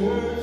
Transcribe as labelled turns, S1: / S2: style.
S1: church.